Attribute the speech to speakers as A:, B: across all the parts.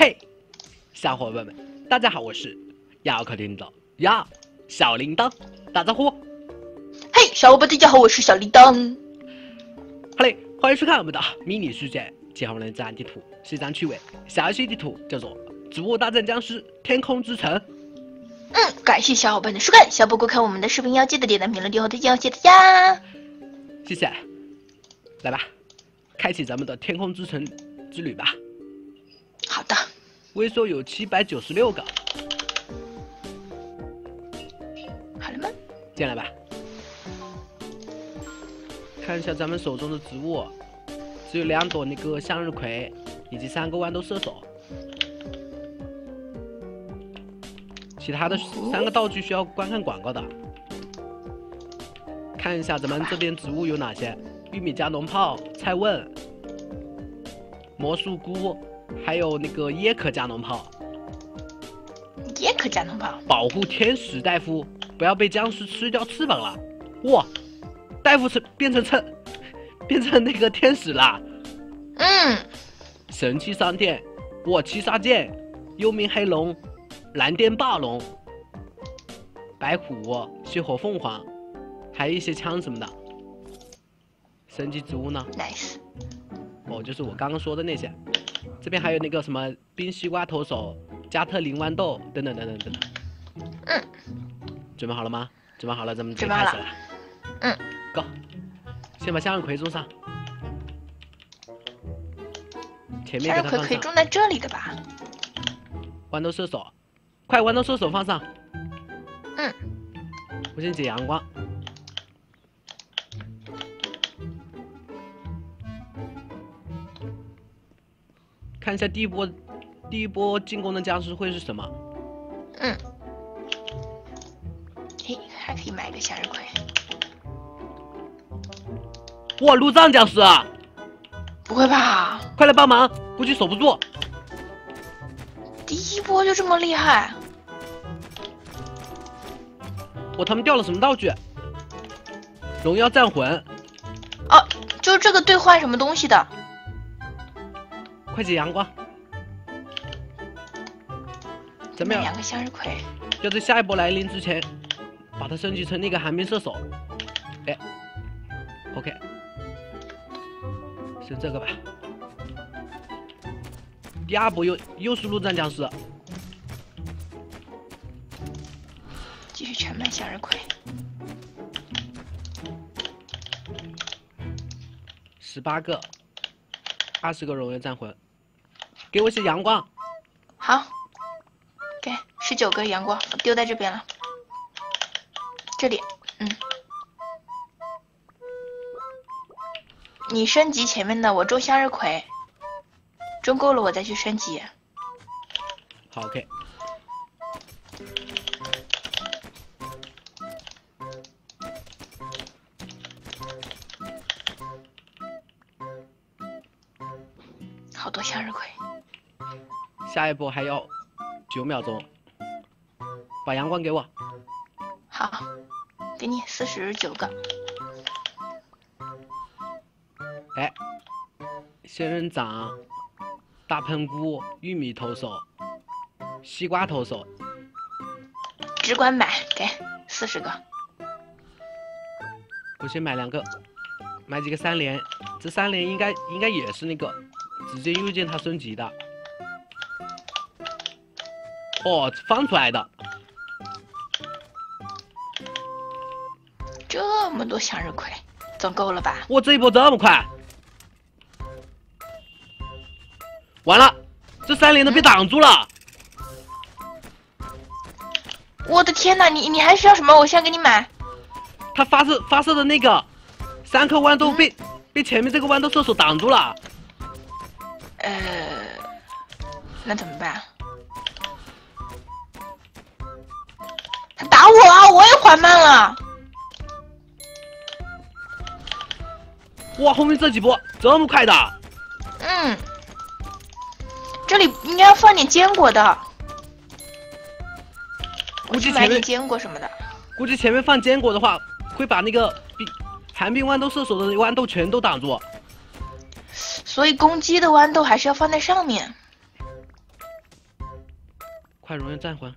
A: 嘿，小伙伴们，大家好，我是亚克林的呀小铃铛，打招呼。
B: 嘿，小伙伴，大家好，我是小铃铛。
A: 好嘞，欢迎收看我们的迷你世界。接下来这张地图是一张趣味小游戏地图，叫做《植物大战僵尸：天空之城》。
B: 嗯，感谢小伙伴的收看，小不过看我们的视频要记得点赞、评论、订阅、推荐，谢谢大家。
A: 谢谢。来吧，开启咱们的天空之城之旅吧。微缩有七百九十六个。
B: 好了吗？
A: 进来吧。看一下咱们手中的植物，只有两朵那个向日葵，以及三个豌豆射手。其他的三个道具需要观看广告的。看一下咱们这边植物有哪些：玉米加农炮、菜问、魔术菇，还有那个椰壳加农炮。
B: 椰壳加农炮，
A: 保护天使大夫，不要被僵尸吃掉翅膀了。哇，大夫成变成成变成那个天使了。
B: 嗯。
A: 神器商店，哇，七杀剑，幽冥黑龙。蓝电霸龙、白虎、血火凤凰，还有一些枪什么的。神奇植物呢
B: ？Nice。
A: 哦，就是我刚刚说的那些。这边还有那个什么冰西瓜投手、加特林豌豆等等等等等等。
B: 嗯。
A: 准备好了吗？准备好了，咱们
B: 就开始了。嗯。
A: Go。先把向日葵种上。前面
B: 向日葵可以种在这里的吧？
A: 豌豆射手。快，豌豆射手放上。
B: 嗯。
A: 我先解阳光。看一下第一波，第一波进攻的僵尸会是什么？
B: 嗯。嘿，还可以买个向日葵。
A: 哇，路障僵尸！啊！
B: 不会吧？
A: 快来帮忙，估计守不住。
B: 第一波就这么厉害？
A: 我他们掉了什么道具？荣耀战魂。
B: 哦，就是这个兑换什么东西的。
A: 快解阳光。
B: 怎么样？两个向日葵。
A: 要在下一波来临之前，把它升级成那个寒冰射手。哎，OK，升这个吧。第二波又又是陆战僵尸，
B: 继续全卖向日葵，
A: 十八个，二十个荣耀战魂，给我一些阳光。
B: 好，给十九个阳光，丢在这边了。这里，嗯，你升级前面的，我种向日葵。种够了，我再去升级。
A: 好，OK。一波还要九秒钟，把阳光给我。
B: 好，给你四十九个。
A: 哎，仙人掌。大喷菇、玉米投手、西瓜投手，
B: 只管买，给四十个。
A: 我先买两个，买几个三连，这三连应该应该也是那个直接右键它升级的。哦，放出来的。
B: 这么多向日葵，总够了吧？
A: 我这一波这么快。完了，这三连都被挡住了！
B: 我的天哪，你你还需要什么？我现在给你买。
A: 他发射发射的那个三颗豌豆被被前面这个豌豆射手挡住了。
B: 呃，那怎么办？我啊！我也缓慢了。
A: 哇，后面这几波这么快的？
B: 嗯。这里应该要放点坚果的，
A: 估计前面
B: 坚果什么的。
A: 估计前面放坚果的话，会把那个冰寒冰豌豆射手的豌豆全都挡住。
B: 所以攻击的豌豆还是要放在上面。
A: 快荣耀战魂！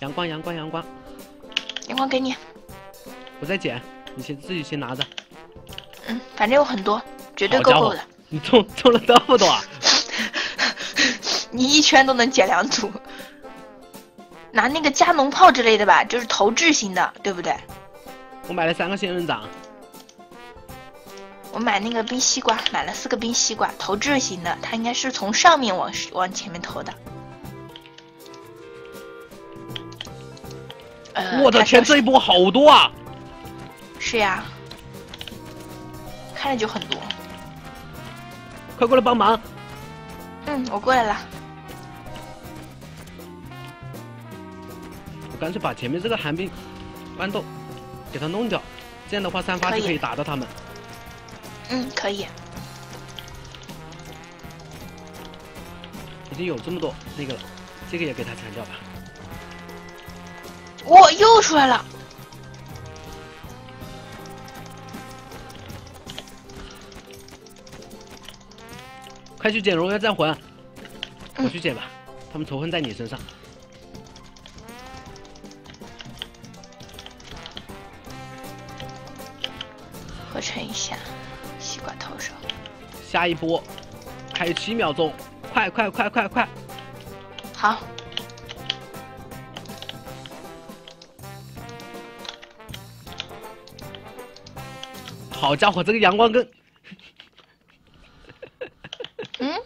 A: 阳光，阳光，阳光！
B: 阳光给你，
A: 我在捡，你先自己先拿着。
B: 嗯，反正有很多，绝对够够的。
A: 你中中了这么多啊！
B: 你一圈都能捡两组。拿那个加农炮之类的吧，就是投掷型的，对不对？
A: 我买了三个仙人掌，
B: 我买那个冰西瓜，买了四个冰西瓜，投掷型的，它应该是从上面往往前面投的。呃，
A: 我的天，这一波好多啊！
B: 是呀，看着就很多。
A: 快过来帮忙！
B: 嗯，我过来了。
A: 我干脆把前面这个寒冰豌豆给它弄掉，这样的话三发就可以打到他们。
B: 嗯，可以。
A: 已经有这么多那个了，这个也给它铲掉吧。
B: 我又出来了。
A: 快去捡荣耀战魂，
B: 嗯
A: 我去捡吧，他们仇恨在你身上。
B: 合成一下西瓜投手。
A: 下一波，还有七秒钟，快快快快快！
B: 好，
A: 好家伙，这个阳光跟
B: 嗯，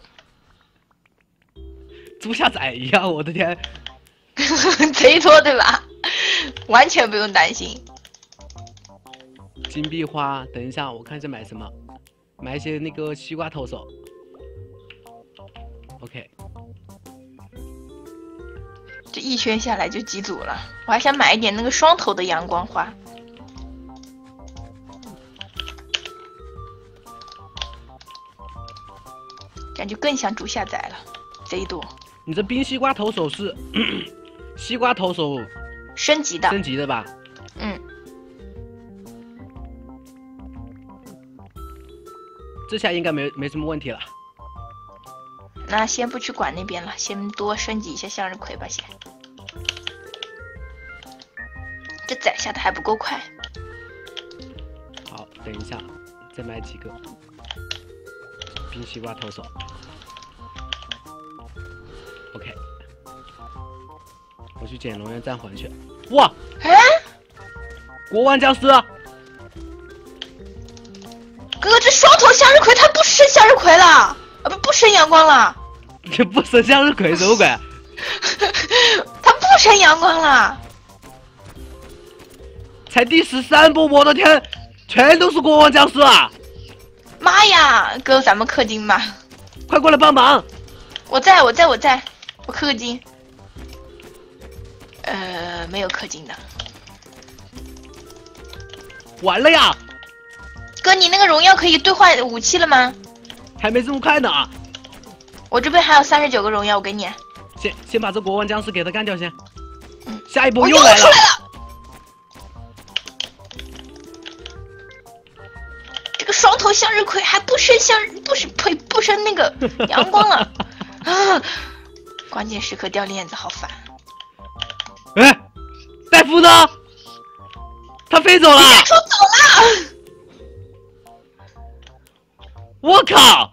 A: 猪下崽一样，我的天！
B: 贼多对吧？完全不用担心。
A: 金币花，等一下，我看一下买什么，买一些那个西瓜投手。OK，
B: 这一圈下来就几组了，我还想买一点那个双头的阳光花。就更像猪下崽了，贼多，
A: 你这冰西瓜投手是西瓜投手
B: 升级的，
A: 升级的吧？
B: 嗯，
A: 这下应该没没什么问题了。
B: 那先不去管那边了，先多升级一下向日葵吧，先。这崽下的还不够快，
A: 好，等一下，再买几个冰西瓜投手。OK，我去捡龙源战魂去。哇，
B: 哎，
A: 国王僵尸！
B: 哥哥，这双头向日葵它不生向日葵了，啊不不生阳光了，
A: 这不生向日葵什么鬼？
B: 它不生阳光了。
A: 才第十三波，我的天，全都是国王僵尸啊！
B: 妈呀，哥，咱们氪金吧。
A: 快过来帮忙！
B: 我在我在我在，我氪个金。呃，没有氪金的。
A: 完了呀，
B: 哥，你那个荣耀可以兑换武器了吗？
A: 还没这么快呢啊！
B: 我这边还有三十九个荣耀，我给你。
A: 先先把这国王僵尸给他干掉先。
B: 嗯
A: 下一波
B: 我
A: 又来了
B: 双头向日葵还不生向日，不是呸，不生那个 阳光了啊！关键时刻掉链子，好烦。
A: 哎，戴夫呢？他飞走了！
B: 说走了，
A: 我靠，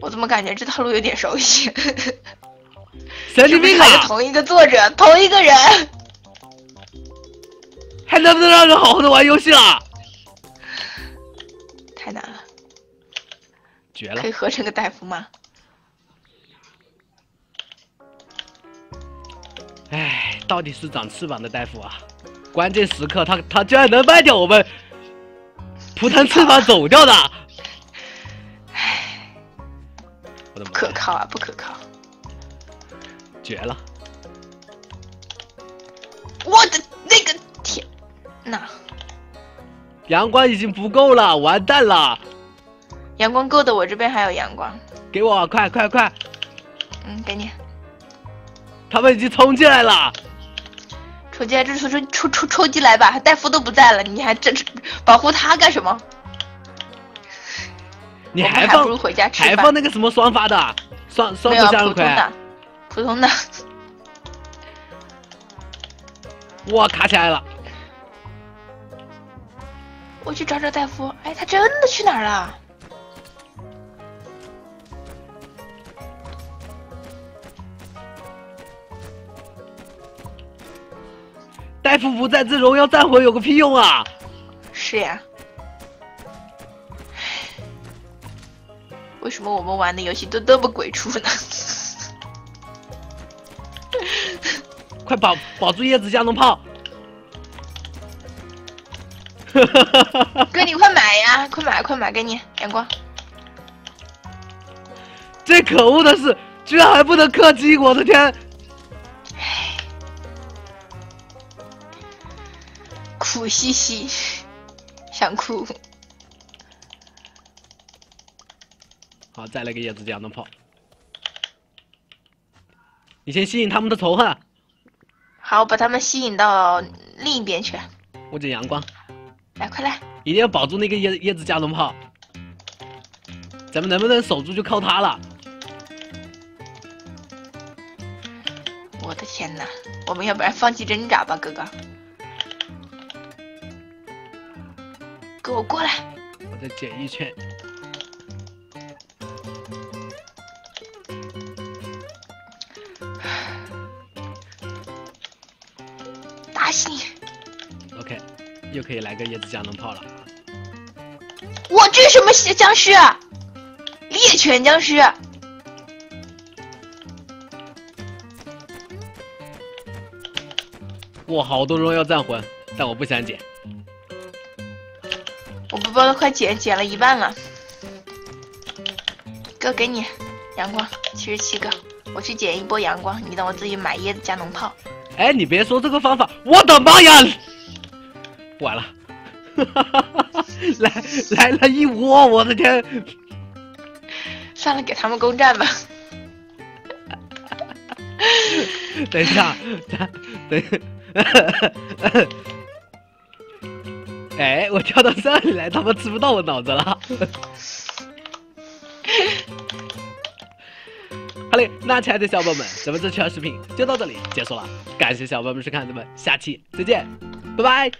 B: 我怎么感觉这套路有点熟悉？
A: 神经病
B: 是不是还是
A: 啊！
B: 同一个作者，同一个人？
A: 还能不能让人好好的玩游戏了？绝了
B: 可以！合成个大夫吗？
A: 哎，到底是长翅膀的大夫啊！关键时刻他他居然能卖掉我们，扑腾翅膀走掉的。我的妈
B: 可靠啊，不可靠！
A: 绝了！
B: 我的那个天，那
A: 阳光已经不够了，完蛋了！
B: 阳光够的，我这边还有阳光。
A: 给我，快快快！
B: 嗯，给你。
A: 他们已经冲进来了！
B: 冲进来就抽抽抽抽抽进来吧，戴夫都不在了，你还这这保护他干什么？
A: 你还放
B: 还不如回家吃饭。
A: 还放那个什么双发的，双双
B: 没有啊
A: 头向日葵，
B: 普通的，普通的。
A: 哇，卡起来了！
B: 我去找找大夫。哎，他真的去哪儿了？
A: 大夫不在，这荣耀战魂有个屁用啊！
B: 是呀。为什么我们玩的游戏都那么鬼畜呢？
A: 快保保住叶子加农炮！
B: 哥，你快买呀！快买，快买，给你阳光。
A: 最可恶的是，居然还不能氪金！我的天！
B: 苦兮兮，想哭。
A: 好，再来个叶子加农炮。你先吸引他们的仇恨，
B: 好，把他们吸引到另一边去。
A: 我捡阳光，
B: 来，快来！
A: 一定要保住那个椰椰子加农炮。咱们能不能守住就靠它了。
B: 我的天哪！我们要不然放弃挣扎吧，哥哥。给我过来！
A: 我再捡一圈。
B: 大喜
A: ！OK，又可以来个椰子加农炮了。
B: 我这是什么僵僵尸啊？猎犬僵尸！
A: 哇，好多荣耀战魂，但我不想捡。
B: 我背包都快减减了一半了。哥，给你阳光，七十七个。我去捡一波阳光，你等我自己买椰子加农炮。
A: 哎，你别说这个方法，我的妈呀！完了，来来了一窝，我的天！
B: 算了，给他们攻占吧。
A: 等一下，咱等。哎，我跳到这里来，他们吃不到我脑子了。好嘞，那亲爱的小伙伴们，咱们这期视频就到这里结束了，感谢小伙伴们收看，咱们下期再见，拜拜。